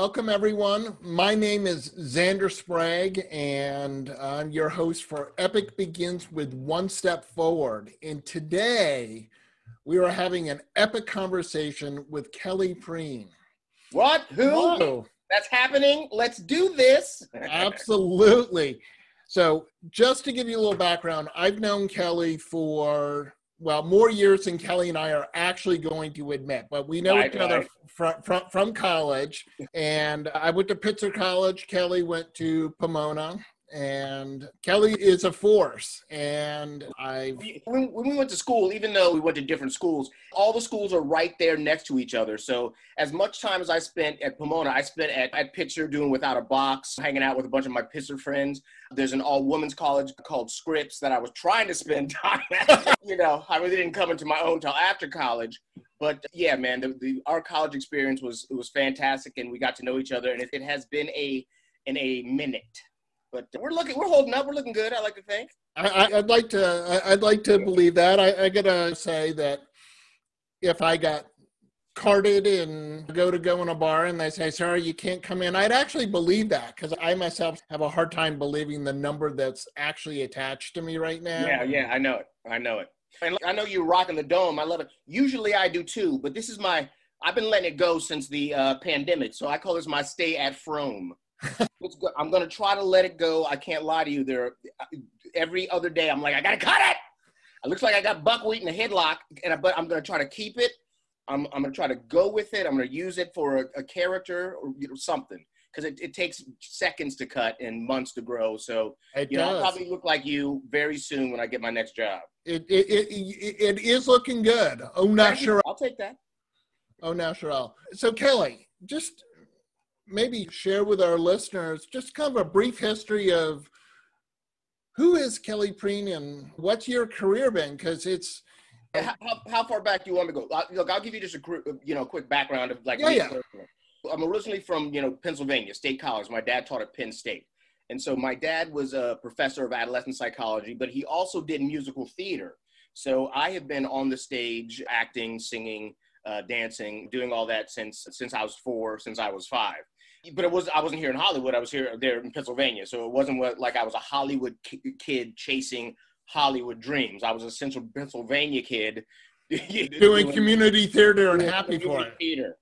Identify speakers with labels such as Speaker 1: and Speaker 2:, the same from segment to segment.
Speaker 1: welcome everyone. My name is Zander Sprague, and I'm your host for Epic Begins with One Step Forward. And today we are having an epic conversation with Kelly Perine.
Speaker 2: What? Who?
Speaker 1: Whoa.
Speaker 2: That's happening. Let's do this.
Speaker 1: Absolutely. So, just to give you a little background, I've known Kelly for well more years than Kelly and I are actually going to admit, but we know
Speaker 2: Right,
Speaker 1: each other
Speaker 2: right.
Speaker 1: from, from from college. And I went to Pitzer College. Kelly went to Pomona, and Kelly is a force. And I
Speaker 2: when, we went to school, even though we went to different schools, all the schools are right there next to each other. So as much time as I spent at Pomona, I spent at, at Pitzer doing Without a Box, hanging out with a bunch of my Pitzer friends. There's an all women's college called Scripps that I was trying to spend time at. you know, I really didn't come into my own till after college. But yeah, man, the, the our college experience was it was fantastic, and we got to know each other, and it, it has been a in a minute. But we're looking, we're holding up, we're looking good. I like to think.
Speaker 1: I, I- I'd like to. I- I'd like to believe that. I, I gotta say that if I got carted and go to go in a bar and they say, "Sorry, you can't come in," I'd actually believe that because I myself have a hard time believing the number that's actually attached to me right now.
Speaker 2: Yeah, yeah, I know it. I know it. And I know you're rocking the dome. I love it. Usually I do too, but this is my. I've been letting it go since the uh, pandemic, so I call this my stay at Frome. I'm gonna try to let it go. I can't lie to you. There, every other day I'm like, I gotta cut it. It looks like I got buckwheat in a headlock, and I, but I'm gonna try to keep it. I'm, I'm gonna try to go with it. I'm gonna use it for a, a character or you know, something because it, it takes seconds to cut and months to grow. So
Speaker 1: It
Speaker 2: you know, I'll
Speaker 1: does.
Speaker 2: probably look like you very soon when I get my next job.
Speaker 1: It, it, it, it, is looking good. Oh, not sure.
Speaker 2: I'll take that.
Speaker 1: Oh, natural. So, Kelly, just maybe share with our listeners just kind of a brief history of who is Kelly Perine and what's your career been? Because it's
Speaker 2: How, how, how far back do you want me to go? Look, I'll give you just a you know quick background of like
Speaker 1: Yeah, yeah.
Speaker 2: I'm originally from you know Pennsylvania State College. My dad taught at Penn State, and so my dad was a professor of adolescent psychology, but he also did musical theater. So I have been on the stage, acting, singing, uh, dancing, doing all that since since I was four, since I was five. But it was I wasn't here in Hollywood. I was here there in Pennsylvania. So it wasn't what, like I was a Hollywood ki- kid chasing Hollywood dreams. I was a central Pennsylvania kid
Speaker 1: doing community theater and happy for
Speaker 2: community
Speaker 1: it.
Speaker 2: Theater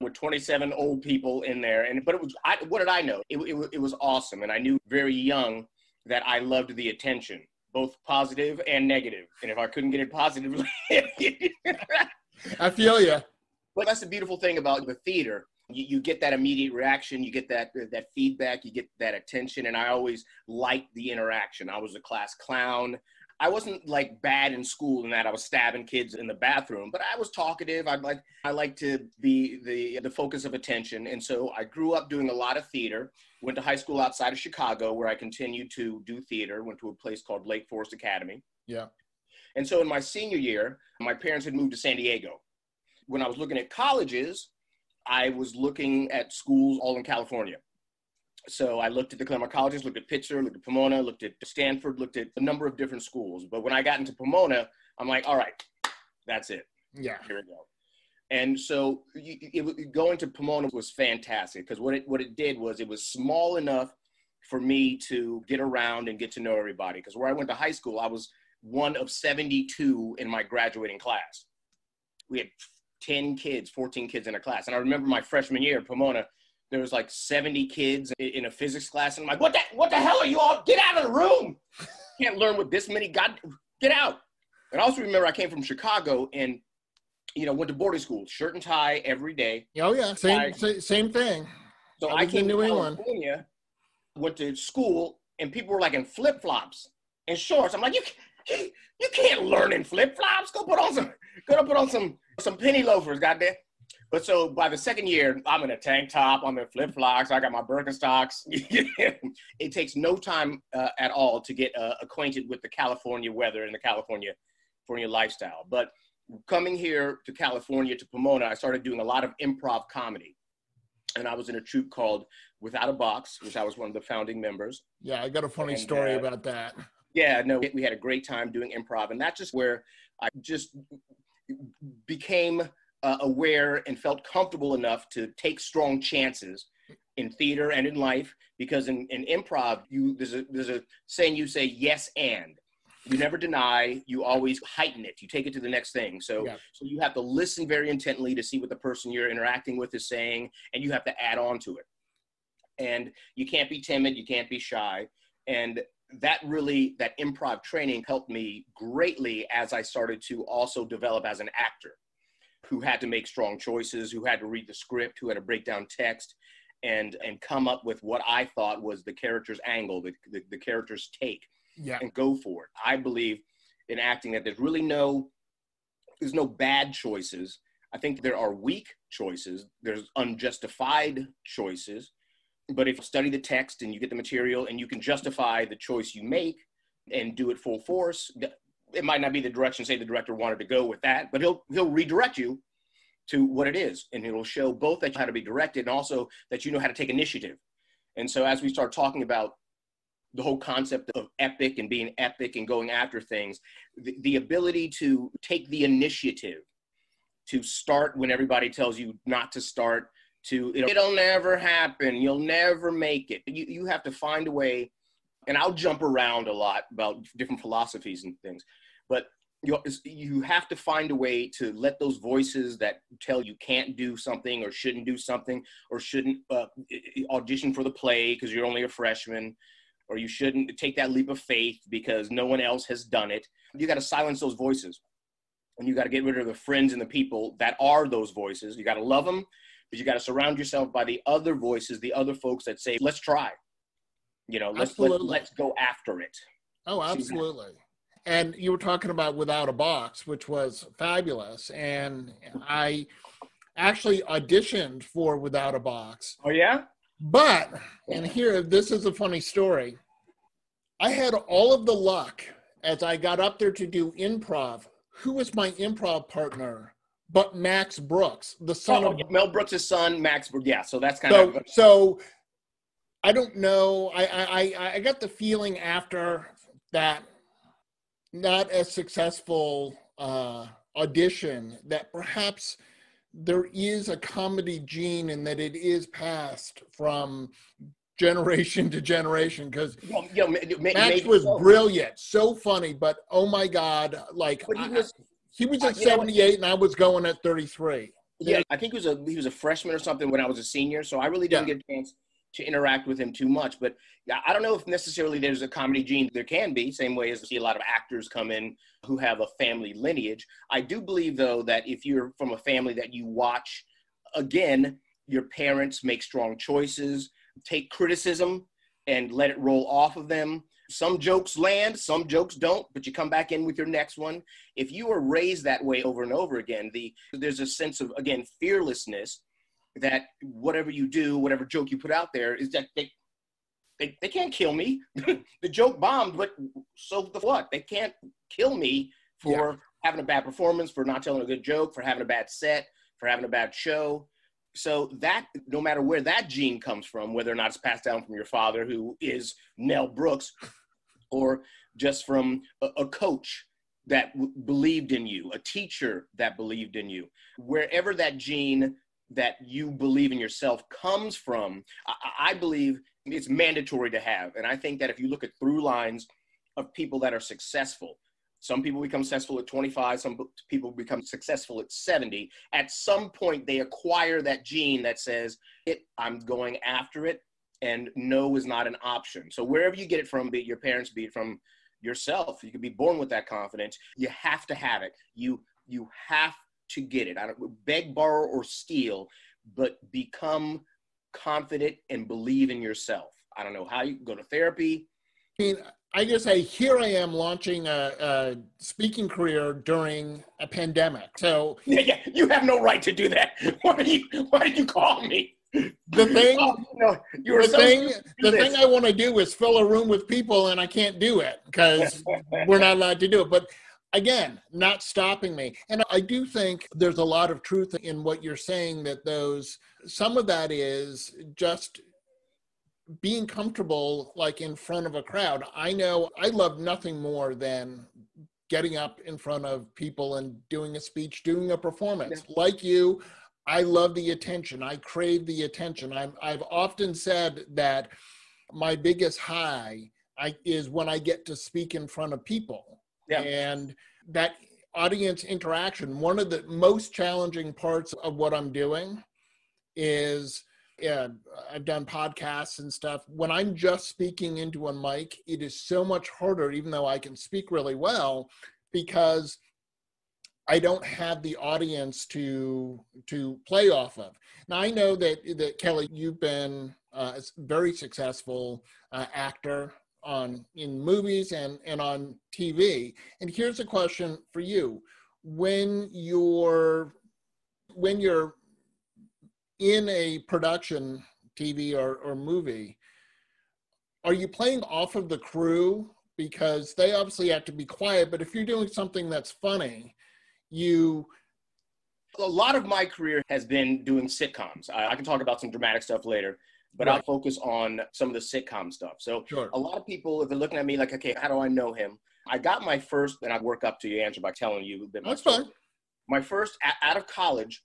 Speaker 2: with 27 old people in there, and but it was I, what did I know? It, it, it was awesome, and I knew very young that I loved the attention, both positive and negative. And if I couldn't get it positively,
Speaker 1: I feel you.
Speaker 2: but that's the beautiful thing about the theater. You, you get that immediate reaction, you get that that feedback, you get that attention, and I always liked the interaction. I was a class clown. I wasn't like bad in school in that I was stabbing kids in the bathroom, but I was talkative. I like I like to be the the focus of attention, and so I grew up doing a lot of theater. Went to high school outside of Chicago, where I continued to do theater. Went to a place called Lake Forest Academy.
Speaker 1: Yeah.
Speaker 2: And so in my senior year, my parents had moved to San Diego. When I was looking at colleges, I was looking at schools all in California. So I looked at the Claremont colleges, looked at Pitzer, looked at Pomona, looked at Stanford, looked at a number of different schools. But when I got into Pomona, I'm like, all right, that's it.
Speaker 1: Yeah.
Speaker 2: Here we go. And so it, it, going to Pomona was fantastic because what it what it did was it was small enough for me to get around and get to know everybody. Because where I went to high school, I was one of 72 in my graduating class. We had 10 kids, 14 kids in a class. And I remember my freshman year at Pomona, there was like 70 kids in a physics class. And I'm like, what the, what the hell are you all? Get out of the room. Can't learn with this many. God, get out. And I also remember I came from Chicago and, you know, went to boarding school, shirt and tie every day.
Speaker 1: Oh, yeah. Same,
Speaker 2: I-
Speaker 1: same thing.
Speaker 2: So
Speaker 1: I
Speaker 2: I, came to
Speaker 1: New England.
Speaker 2: California, went to school, and people were like in flip flops and shorts. I'm like, you, you, you can't learn in flip flops. Go put on some, go put on some some penny loafers, goddamn. But so by the second year, I'm in a tank top, I'm in flip flops, I got my Birkenstocks. it takes no time uh, at all to get uh, acquainted with the California weather and the California, California lifestyle. But coming here to California to Pomona, I started doing a lot of improv comedy. And I was in a troupe called Without a Box, which I was one of the founding members.
Speaker 1: Yeah. I got a funny
Speaker 2: And,
Speaker 1: story
Speaker 2: uh,
Speaker 1: about that.
Speaker 2: Yeah, no, we had a great time doing improv, and that's just where I just became uh, aware and felt comfortable enough to take strong chances in theater and in life because in, in improv you there's a there's a saying you say yes and. You never deny you always heighten it. You take it to the next thing. So yeah. so you have to listen very intently to see what the person you're interacting with is saying and you have to add on to it. And you can't be timid you can't be shy. And that really that improv training helped me greatly as i started to also develop as an actor who had to make strong choices who had to read the script who had to break down text and and come up with what i thought was the character's angle the, the, the character's take yeah. and go for it. I believe in acting that there's really no there's no bad choices. I think there are weak choices. There's unjustified choices but if you study the text and you get the material and you can justify the choice you make and do it full force, it might not be the direction, say the director wanted to go with that, but he'll he'll redirect you to what it is, and it'll show both that you how to be directed and also that you know how to take initiative. And so as we start talking about the whole concept of epic and being epic and going after things, the, the ability to take the initiative, to start when everybody tells you not to start, to it'll, it'll never happen. You'll never make it. You, you have to find a way and i'll jump around a lot about different philosophies and things but you, you have to find a way to let those voices that tell you can't do something or shouldn't do something or shouldn't uh, audition for the play because you're only a freshman or you shouldn't take that leap of faith because no one else has done it. You got to silence those voices and you got to get rid of the friends and the people that are those voices. You got to love them but you got to surround yourself by the other voices, the other folks that say, let's try. You know, let's, let's, let's go after it.
Speaker 1: Oh, absolutely. And you were talking about Without a Box, which was fabulous. And I actually auditioned for Without a Box.
Speaker 2: Oh, yeah?
Speaker 1: But, and here, this is a funny story. I had all of the luck as I got up there to do improv. Who was my improv partner? But Max Brooks, the son oh, of
Speaker 2: Mel Brooks' son, Max Brooks. Yeah, so that's kind
Speaker 1: so,
Speaker 2: of
Speaker 1: so. I don't know. I, I I got the feeling after that not as successful uh, audition that perhaps there is a comedy gene and that it is passed from generation to generation because well, you know, Max was brilliant, so funny, but oh my god, like
Speaker 2: but he was
Speaker 1: he was uh, at 78 and I was going at 33.
Speaker 2: Yeah, I think he was a he was a freshman or something when I was a senior, so I really didn't yeah. get a chance to interact with him too much. But yeah, I don't know if necessarily there's a comedy gene. There can be, same way as I see a lot of actors come in who have a family lineage. I do believe though that if you're from a family that you watch, again, your parents make strong choices, take criticism and let it roll off of them some jokes land, some jokes don't, but you come back in with your next one. If you are raised that way over and over again, the there's a sense of again fearlessness that whatever you do, whatever joke you put out there is that they they, they can't kill me. the joke bombed, but so the what? They can't kill me for yeah. having a bad performance, for not telling a good joke, for having a bad set, for having a bad show so that no matter where that gene comes from whether or not it's passed down from your father who is mel brooks or just from a, a coach that w- believed in you, a teacher that believed in you. Wherever that gene that you believe in yourself comes from, I, I believe it's mandatory to have. And I think that if you look at through lines of people that are successful, some people become successful at 25, some people become successful at 70. At some point, they acquire that gene that says, it, I'm going after it and no is not an option. So wherever you get it from, be it your parents, be it from yourself, you can be born with that confidence. You have to have it. You you have to get it. I don't beg, borrow, or steal, but become confident and believe in yourself. I don't know how you go to therapy.
Speaker 1: I mean, I just say here I am launching a, a, speaking career during a pandemic. So
Speaker 2: yeah, yeah, you have no right to do that. Why did you Why did you call me?
Speaker 1: The thing oh, no, the so thing the this. thing I want to do is fill a room with people and I can't do it because we're not allowed to do it. But again, not stopping me. And I do think there's a lot of truth in what you're saying that those some of that is just being comfortable like in front of a crowd. I know I love nothing more than getting up in front of people and doing a speech, doing a performance. Yeah. Like you, I love the attention. I crave the attention. I'm, I've often said that my biggest high I, is when I get to speak in front of people. Yeah. And that audience interaction, one of the most challenging parts of what I'm doing is yeah, I've done podcasts and stuff. When I'm just speaking into a mic, it is so much harder, even though I can speak really well, because I don't have the audience to to play off of. Now I know that that Kelly, you've been uh, a very successful uh, actor on in movies and and on TV. And here's a question for you: When you're when you're in a production, TV or, or movie, are you playing off of the crew because they obviously have to be quiet? But if you're doing something that's funny, you
Speaker 2: a lot of my career has been doing sitcoms. I, I can talk about some dramatic stuff later but right. I'll focus on some of the sitcom stuff. So sure. a lot of people, if they're looking at me like, okay, how do I know him? I got my first, and I work up to your answer by telling you that
Speaker 1: That's fine.
Speaker 2: My first out of college,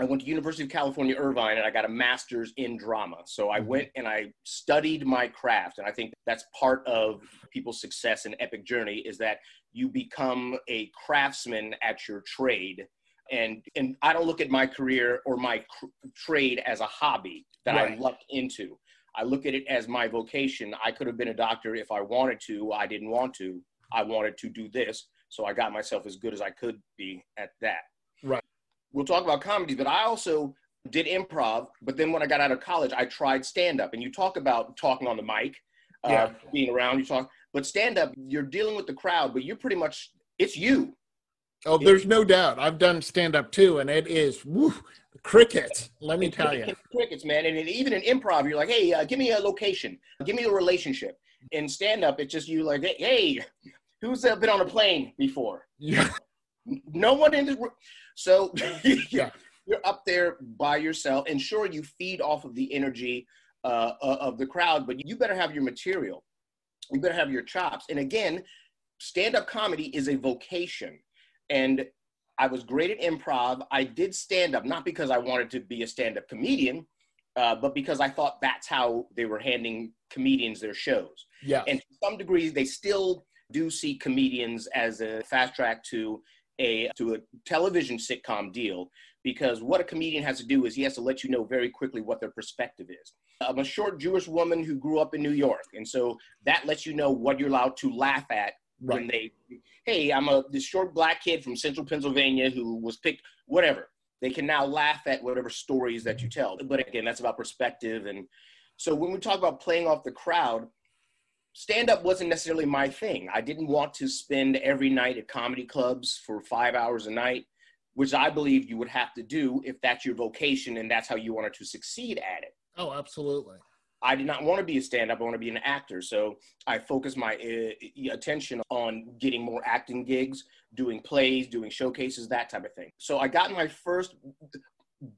Speaker 2: I went to University of California, Irvine, and I got a master's in drama. So I mm-hmm. went and I studied my craft, and I think that's part of people's success in epic journey is that you become a craftsman at your trade and and I don't look at my career or my cr- trade as a hobby that right. I lucked into. I look at it as my vocation. I could have been a doctor if I wanted to. I didn't want to. I wanted to do this, so I got myself as good as I could be at that.
Speaker 1: Right.
Speaker 2: We'll talk about comedies, but I also did improv. But then when I got out of college, I tried stand up. And you talk about talking on the mic, uh, yeah. being around. You talk, but stand up, you're dealing with the crowd, but you're pretty much it's you.
Speaker 1: Oh, there's no doubt. I've done stand up too, and it is woo, crickets. Let me tell you,
Speaker 2: crickets, man. And even in improv, you're like, hey, uh, give me a location, give me a relationship. In stand up, it's just you like, hey, who's uh, been on a plane before?
Speaker 1: Yeah.
Speaker 2: No one in this. So yeah. you're up there by yourself, and sure, you feed off of the energy uh, of the crowd, but you better have your material. You better have your chops. And again, stand up comedy is a vocation and I was great at improv. I did stand up, not because I wanted to be a stand up comedian, uh, but because I thought that's how they were handing comedians their shows.
Speaker 1: Yeah.
Speaker 2: And to some degree, they still do see comedians as a fast track to a to a television sitcom deal because what a comedian has to do is he has to let you know very quickly what their perspective is. I'm a short Jewish woman who grew up in New York, and so that lets you know what you're allowed to laugh at right. when they hey, I'm a this short black kid from central Pennsylvania who was picked, whatever. They can now laugh at whatever stories that you tell. But again, that's about perspective. And so when we talk about playing off the crowd, stand up wasn't necessarily my thing. I didn't want to spend every night at comedy clubs for five hours a night, which I believe you would have to do if that's your vocation and that's how you wanted to succeed at it.
Speaker 1: Oh, absolutely.
Speaker 2: I did not want to be a stand up. I want to be an actor. So I focused my uh, attention on getting more acting gigs, doing plays, doing showcases, that type of thing. So I got my first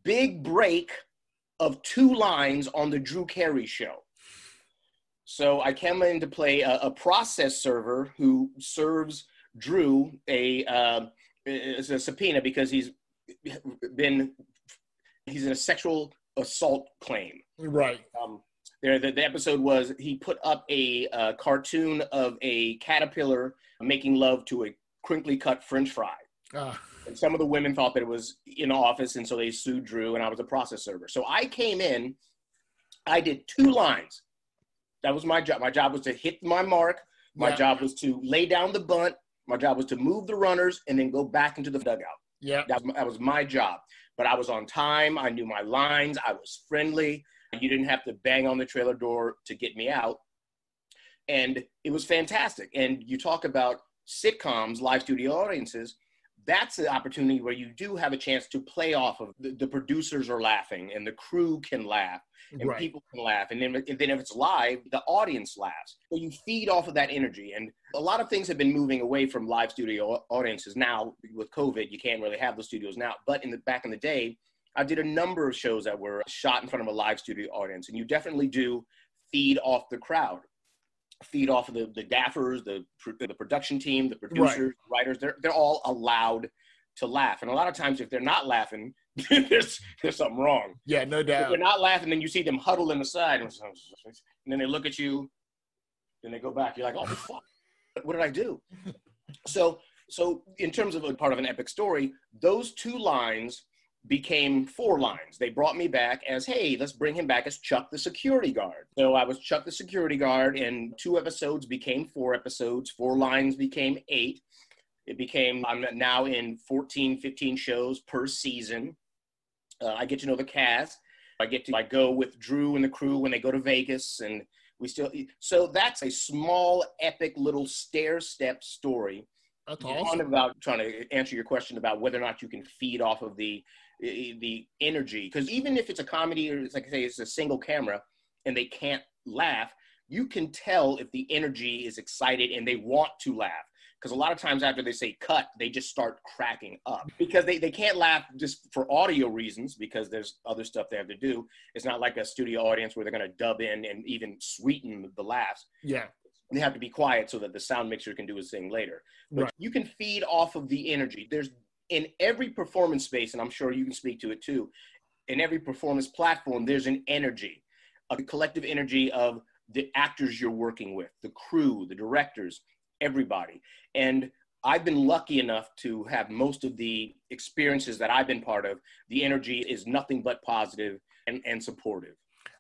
Speaker 2: big break of two lines on the Drew Carey show. So I came in to play a, a process server who serves Drew a, uh, a subpoena because he's been he's in a sexual assault claim.
Speaker 1: Right.
Speaker 2: Um, there the, the episode was he put up a, a cartoon of a caterpillar making love to a crinkly cut french fry uh. and some of the women thought that it was in office and so they sued drew and i was a process server so i came in i did two lines that was my job. My job was to hit my mark. My yeah. job was to lay down the bunt. My job was to move the runners and then go back into the dugout.
Speaker 1: Yeah.
Speaker 2: That, that was my job. But i was on time. I knew my lines. I was friendly. You didn't have to bang on the trailer door to get me out. And it was fantastic. And you talk about sitcoms, live studio audiences, that's the opportunity where you do have a chance to play off of the, the producers are laughing and the crew can laugh and right. people can laugh. And then, and then if it's live, the audience laughs. So you feed off of that energy. And a lot of things have been moving away from live studio audiences now with COVID. You can't really have the studios now. But in the back in the day, I did a number of shows that were shot in front of a live studio audience, and you definitely do feed off the crowd, feed off of the, the gaffers, the, the production team, the producers, right. writers. They're, they're all allowed to laugh. And a lot of times, if they're not laughing, there's there's something wrong.
Speaker 1: Yeah, no doubt.
Speaker 2: If they're not laughing, then you see them huddle in the side, and then they look at you, then they go back. You're like, oh fuck, what did I do? So so in terms of a part of an epic story, those two lines became four lines. They brought me back as, hey, let's bring him back as Chuck the security guard. So I was Chuck the security guard, and two episodes became four episodes, four lines became eight. It became, I'm now in 14, 15 shows per season. Uh, I get to know the cast. I get to I go with Drew and the crew when they go to Vegas, and we still. So that's a small, epic little stair step story
Speaker 1: That's
Speaker 2: on about trying to answer your question about whether or not you can feed off of the the energy because even if it's a comedy or it's like I say it's a single camera and they can't laugh you can tell if the energy is excited and they want to laugh because a lot of times after they say cut they just start cracking up because they, they can't laugh just for audio reasons because there's other stuff they have to do it's not like a studio audience where they're going to dub in and even sweeten the laughs
Speaker 1: Yeah.
Speaker 2: they have to be quiet so that the sound mixer can do his thing later. But
Speaker 1: Right.
Speaker 2: you can feed off of the energy. There's in every performance space, and I'm sure you can speak to it too. In every performance platform, there's an energy, a collective energy of the actors you're working with, the crew, the directors, everybody. And I've been lucky enough to have most of the experiences that I've been part of. The energy is nothing but positive and, and supportive.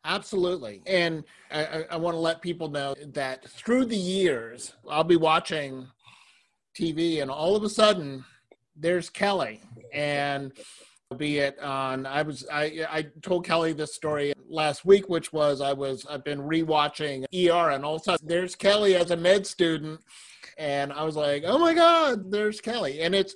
Speaker 1: Absolutely. And I, I, want to let people know that through the years, I'll be watching TV and all of a sudden there's Kelly. And be it on I was I I told Kelly this story last week, which was I was I've been rewatching ER and all of a sudden there's Kelly as a med student. And I was like, oh my God, there's Kelly. And it's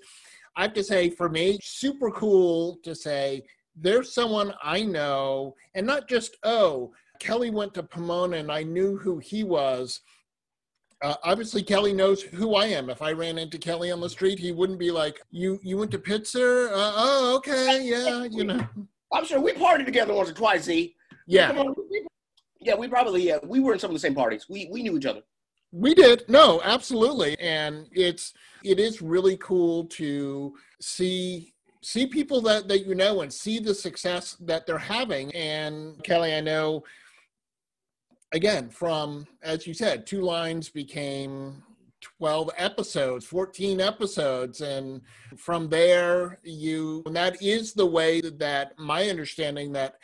Speaker 1: I have to say for me, super cool to say there's someone I know, and not just, oh, Kelly went to Pomona and I knew who he was. Uh, obviously, Kelly knows who I am. If I ran into Kelly on the street, he wouldn't be like, "You, you went to Pitzer? Uh, oh, okay, yeah, you know,
Speaker 2: I'm sure we partied together once or twice, Z.
Speaker 1: yeah,
Speaker 2: on, we- Yeah, we probably yeah, we were in some of the same parties. We we knew each other.
Speaker 1: we did. No, absolutely, and it's it is really cool to see see people that that you know and see the success that they're having. And Kelly, I know again from as you said, two lines became 12 episodes 14 episodes and from there you and that is the way that my understanding that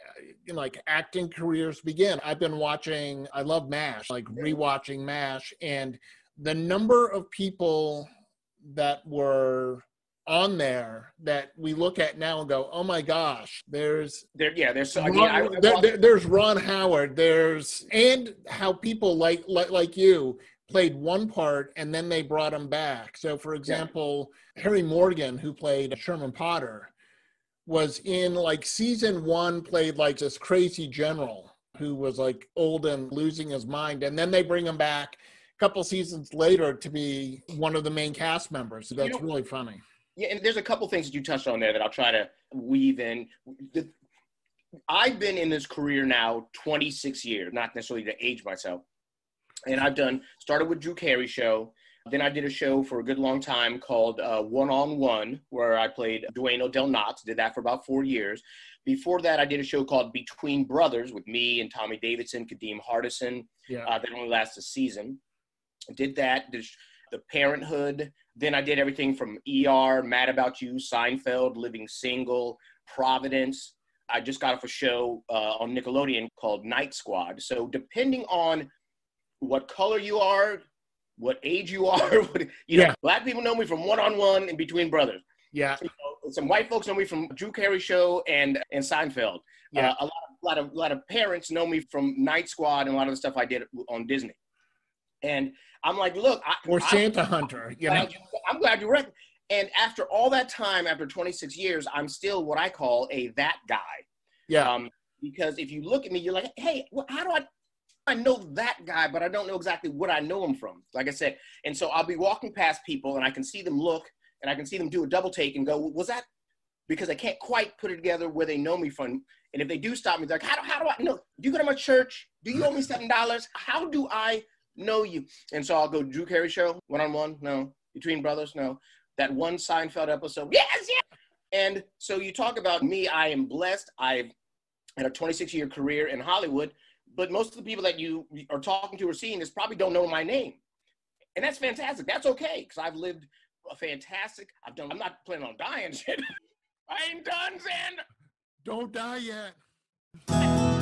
Speaker 1: uh, like acting careers begin. I've been watching i love M*A*S*H like rewatching M*A*S*H and the number of people that were on there that we look at now and go oh my gosh there's
Speaker 2: There, yeah, there's so I mean, I,
Speaker 1: there- there- there's Ron Howard. There's and how people like, like like you played one part and then they brought him back. So, for example, Harry Morgan, who played Sherman Potter, was in like season one, played like this crazy general who was like old and losing his mind, and then they bring him back a couple seasons later to be one of the main cast members. So that's
Speaker 2: know-
Speaker 1: really funny.
Speaker 2: Yeah, and there's a couple things that you touched on there that I'll try to weave in. The, I've been in this career now 26 years, not necessarily to age myself. And I've done started with Drew Carey show. Then I did a show for a good long time called uh, One on One, where I played Dwayne Odell Knox. Did that for about four years. Before that, I did a show called Between Brothers with me and Tommy Davidson, Kadeem Hardison.
Speaker 1: Yeah.
Speaker 2: Uh, that only lasted a season. Did that. Did the Parenthood. Then I did everything from ER, Mad About You, Seinfeld, Living Single, Providence. I just got off a show uh, on Nickelodeon called Knight Squad. So depending on what color you are, what age you are, what, you know, black people know me from One on One and Between Brothers.
Speaker 1: yeah.
Speaker 2: Some white folks know me from Drew Carey show and and Seinfeld.
Speaker 1: Yeah.
Speaker 2: Uh, a lot, of, lot of lot of parents know me from Knight Squad and a lot of the stuff I did on Disney. And I'm like, look, I,
Speaker 1: Or
Speaker 2: I-
Speaker 1: Santa Hunter. You know.
Speaker 2: I'm glad you read. And after all that time, after 26 years, I'm still what I call a that guy.
Speaker 1: Yeah.
Speaker 2: Um, because if you look at me, you're like, hey, how do I? I know that guy, but I don't know exactly what I know him from. Like I said, and so I'll be walking past people, and I can see them look, and I can see them do a double take and go, "Was that?" Because I can't quite put it together where they know me from. And if they do stop me, they're like, "How do, how do I know? Do you go to my church? Do you owe me seven dollars? How do I know you?" And so I'll go Drew Carey show one on one. No, between brothers. No, that one Seinfeld episode. Yes, yes. And so you talk about me, I am blessed. I've had a 26 year career in Hollywood, but most of the people that you are talking to or seeing is probably don't know my name. And that's fantastic. That's okay because I've lived a fantastic. I've done. I'm not planning on dying shit. I ain't done, Zander.
Speaker 1: Don't die yet.